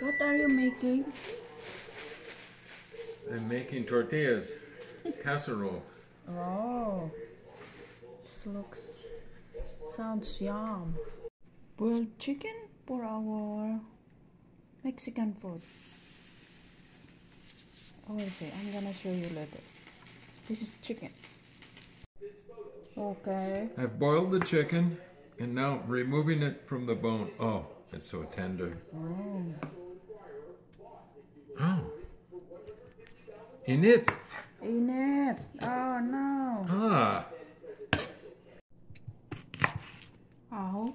What are you making? I'm making tortillas, casserole. Oh, this looks sounds yum. Boiled chicken for our Mexican food. Oh, I see. I'm gonna show you later. This is chicken. Okay. I've boiled the chicken and now removing it from the bone. Oh, it's so tender. Oh. Oh. In it. In it. Oh no. Ah. Oh.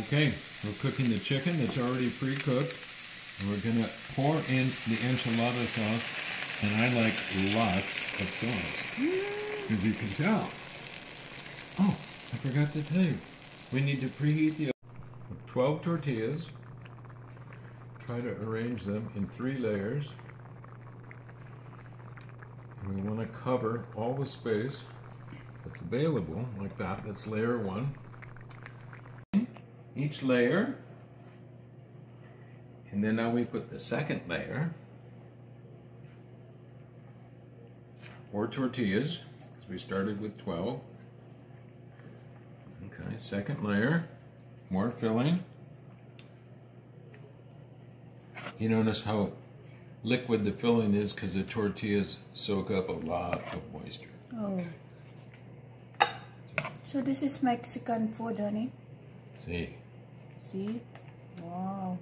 Okay, we're cooking the chicken. It's already pre-cooked. We're gonna pour in the enchilada sauce, and I like lots of sauce, as you can tell. Oh, I forgot to tell you. We need to preheat the 12 tortillas. Try to arrange them in three layers. And we want to cover all the space that's available, like that. That's layer one each layer. And then now we put the second layer, or tortillas, because we started with 12. Okay, second layer, more filling. You notice how liquid the filling is because the tortillas soak up a lot of moisture. Oh. So this is Mexican food, honey. See, See? Wow.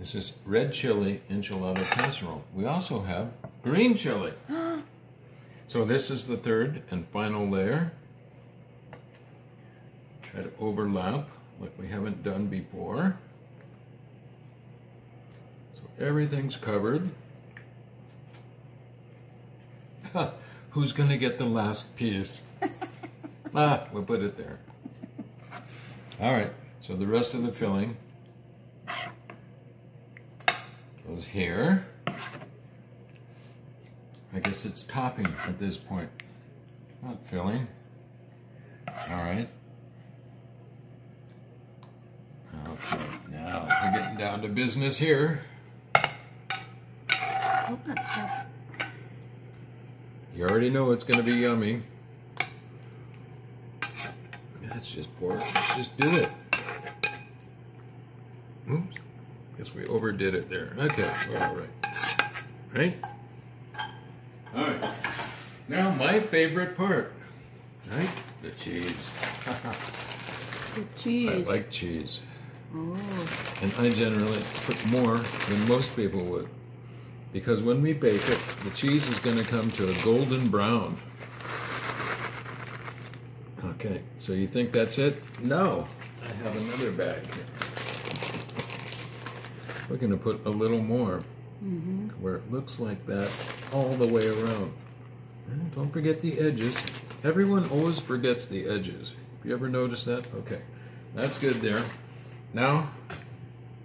This is red chili enchilada casserole. We also have green chili. so this is the third and final layer. Try to overlap like we haven't done before. So everything's covered. Who's gonna get the last piece? ah, we'll put it there. All right, so the rest of the filling here. I guess it's topping at this point, not filling. All right. Okay, now we're getting down to business here. You already know it's going to be yummy. Let's just pour it. Let's just do it. Oops. Guess we overdid it there. Okay, all right. Right? All right. Now my favorite part. Right? The cheese. The cheese. I like cheese. Oh. And I generally put more than most people would. Because when we bake it, the cheese is going to come to a golden brown. Okay, so you think that's it? No, I have another bag here. We're going to put a little more mm-hmm. where it looks like that all the way around. And Don't forget the edges. Everyone always forgets the edges. You ever notice that? Okay, that's good there. Now,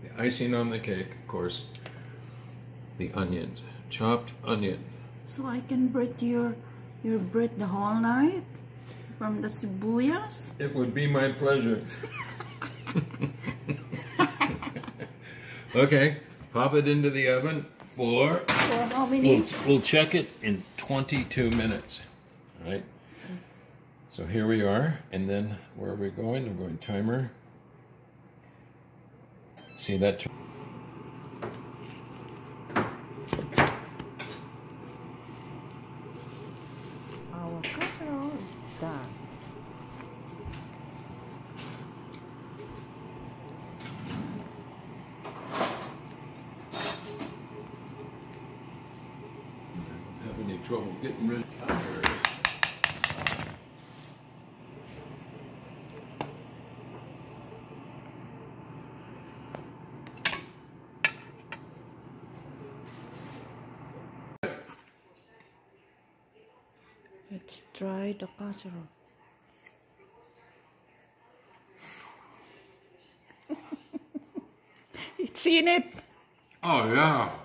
the icing on the cake, of course, the onions, chopped onion. So I can bread your your bread the whole night from the sibuyas. It would be my pleasure. okay, pop it into the oven for. For how many? We'll, we'll check it in 22 minutes. All right. So here we are, and then where are we going? We're going timer. See that? Our casserole is done. Have any trouble getting rid of. Let's try the casserole. it's in it. Oh yeah.